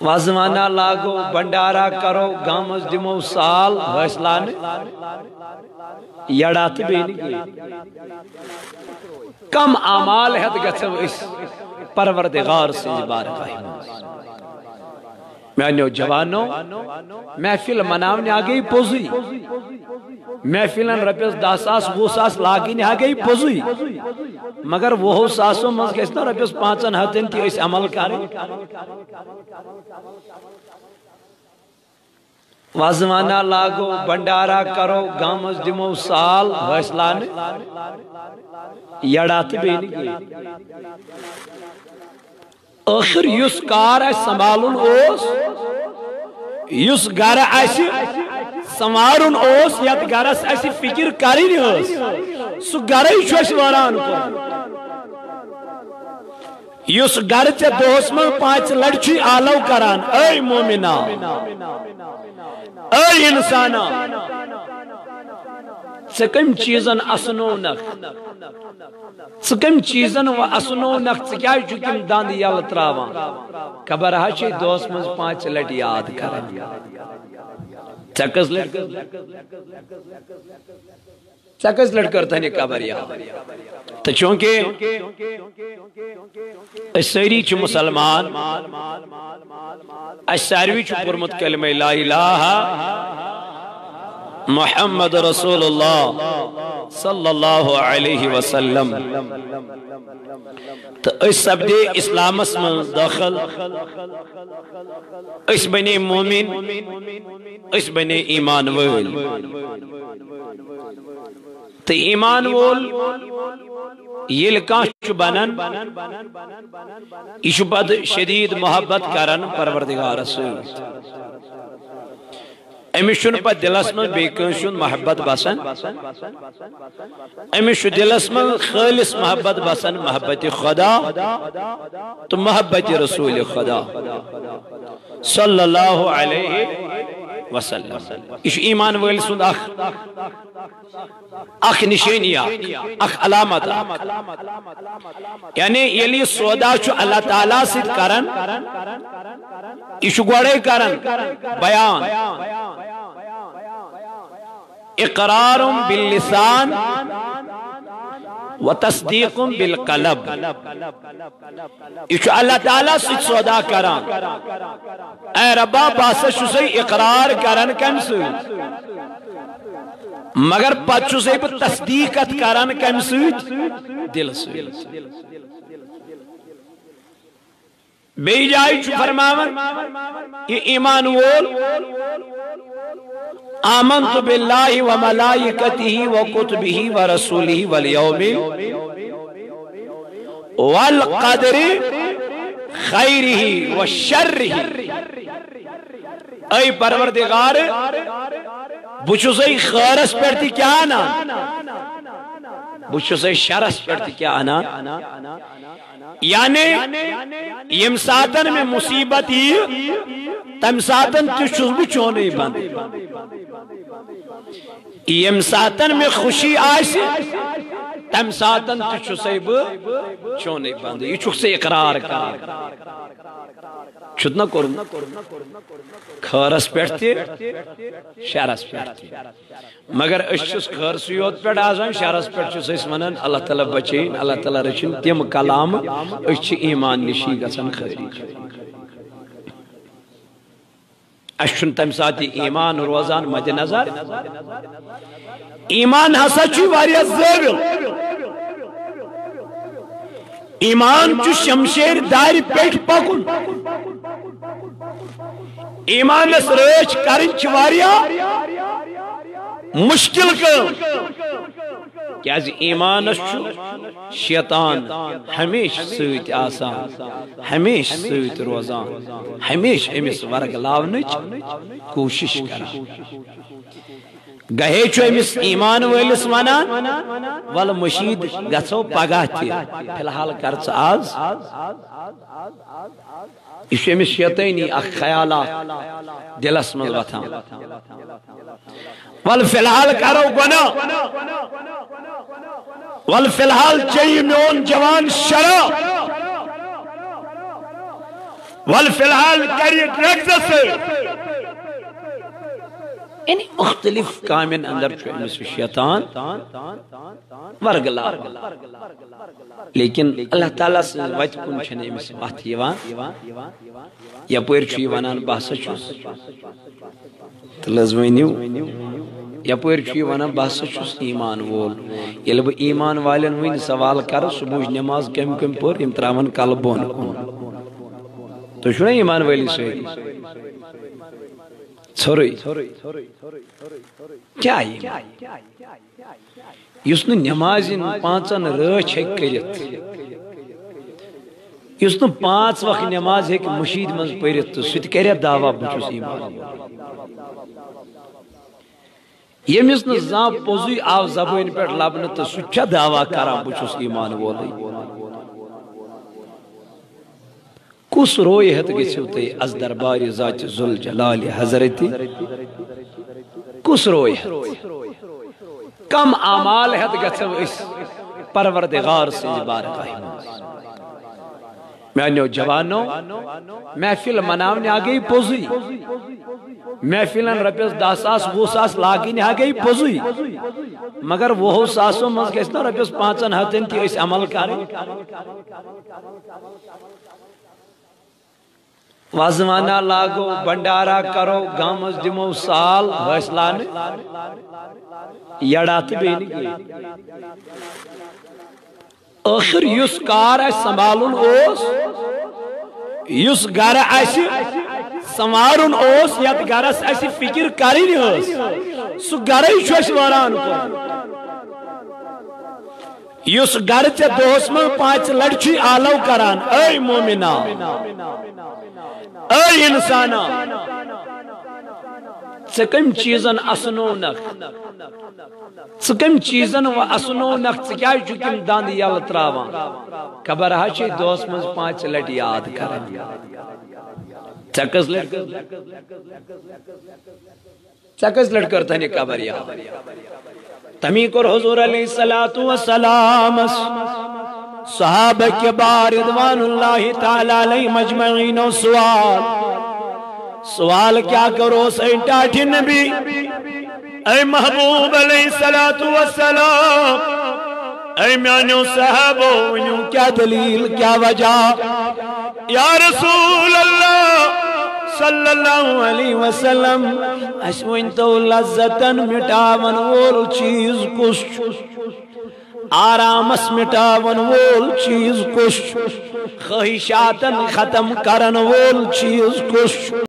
वाजवाना लागो, भंडारा करो गम दिमो साल हौसला यड़ा तो कम आमाल हत ग इस परवरदिगार से बारगाह मानो जवानो महफिल मनावने आ गई, पोजी। महफिल रपिस दह सास वो सास लागन आ गई, पोजी। मगर वो सासों मज गो रपिस पांचन हतन ती अमल कर। वाजवाना लागो, भंडारा करो, गामस दिमो साल हौसलान यड़ा तो आखिर युस कार संभालुन ओस। युस गर ओस गरस फ़िक्र कर सह गर युस गर चे दोस में पाँच लड़ची आलव करान ऐ मोमिना ऐ इंसाना े कम चीजन असनोनक े कम चीजन व असनोनक े क्या तम दंद यल त्रावान खबर हा दोस मज पाँच लट याद कर कस लट कस लट कर तन खबर याद तो चूँकि सारी मुसलमान सारवी पुरमुत कलम ला इलाहा मोहम्मद रसूलुल्लाह सल्लल्लाहु अलैहि वसल्लम। तो इस सपदे इस्लामस में दाखिल। इस बने मोमिन, इस बने ईमान वोल। तो ईमान वोल ये बनन? यह शदीद मोहब्बत कर परवरदिगार अमिस पे दिलस मज बेस महब्बत बसान। अमिश दिलस मज खालिस महब्बत बसान, महब्बत खुदा। तो महब्बत रसूल खुदा। सल्लल्लाहु अलैहि वसल्लम। यह ईमान वल सुंद अख अख अलामत। यानी ये सौदा अल्लाह ताला सत करन यह गोड़े करन बयान। इकरार बिल्लिसान व तस्दीक बिलकलब। यह अल्लाह ताला सौदा कर। रबा बस इकरार कर कम मगर पे तस्दीकत कर कम दिल बे जाय फरमावन, ये ईमान वोल। आमन तो बिल्लाहि व मलाइकतिहि व कुतुबिहि व रसूलिहि वल यौमिल वल कदरि खैरिहि व शर्रिहि। ऐ परवरदिगार बुछुस खैरस पे क्या ना? बुछुस शरस पे क्या आना यानी यम सातन में मुसीबत यह तम सातन तुस बह चोन बंद। यम सातन में खुशी आस तम सातन तुस बह चोन बंद यह इकरार कर। छुत न खरस पे शरस पे मगर खरस योत पे आसान शरस पे वन अल्लाह तला बचन अल्लाह तला रचिन, तम कलाम ईमान निशी गसन खरी। अस तम सात ईमान रोजान मद नज़र ईमान हसा जविल ईमान शमशेर दार पे पकुन ईमानस रच कर मुश्किल क्या ईमानस शैतान हमेश सतान हमेश सत रोजान हमेश अमिस वर्ग लावन कोशिश गहे अमिस ईमान वलिस वन वल मशीद गो पगह फ़िलहाल कर आज यह अमिस शैतानी ख्याल दिलस वल फ़िलहाल करो गुना वल फ़िलहाल चाहिए मोन जवान शरा। वल फ़िलहाल यानी मुख्तलिफ़ कामन अंदर शैतान लेकिन अल्लाह ताला से वत कुन छन अमिस वत वनिव यपर वनान बह हसा ईमान वोल ये बह ईमान वाले वन सवाल कर, सुबह नमाज़ कम कम पोर यम त्रावन कल बोन कुन। तो ईमान वाली सही छोरे। क्या युस नमाज़ पांचन रच हे युस पाँच वक्त नमाज़ हे मशीद मज पढ़ तो सह कर दावा बहुत ईमान। यमिस ना पोजु आव जबान पे लबन तो सह दावा कर बहुत ईमान वोल कुस रोय हत गो तुम अज दरबार जाच जुल जलाल हज़रत कुस रोय कम आमाल हत गो परवरदिगार से बारगाह मानो जवानो महफिल मनावने आ गई पोजुई महफिल रपियस दह सास वो सास लागिन आ गई पोजुई मगर वो सासों मज गो रपियस पांचन हतन ती अमल करें। वजमाना लागो, भंडारा करो गामस दिमो साल हौसलान यड़ा तो आखिर युस कार संभालुन ओस, युस गर संवारुन ओस यत गरस फ़िक्र करिन सह गर वारान युस गर चे दोस में पाँच लड़ची आलव करान ऐ मोमिना ऐ इंसाना च कम चीजन असनो नख च कम चीजन व असनो नख च क्या जुकिम दांद यल त्रावान खबर हा छे दोस में पाँच लट याद करन चकस लट चकस लट करता ने खबर याद तमी को हजूर सलाम साहब के बारिदवान मजमईन सवाल सवाल क्या करो, सैटा नबी ऐ महबूब ऐ म्यानो साहबो क्या दलील, क्या वजह? या रसूल अल्लाह सल्लल्लाहु अलैहि वसल्लम तो लज्जतन मिटावन वोल चीज़ कुछ आरामस मिटावन वोल चीज़ कुछ ख्वाहिशातन खत्म करन वोल चीज़ कुछ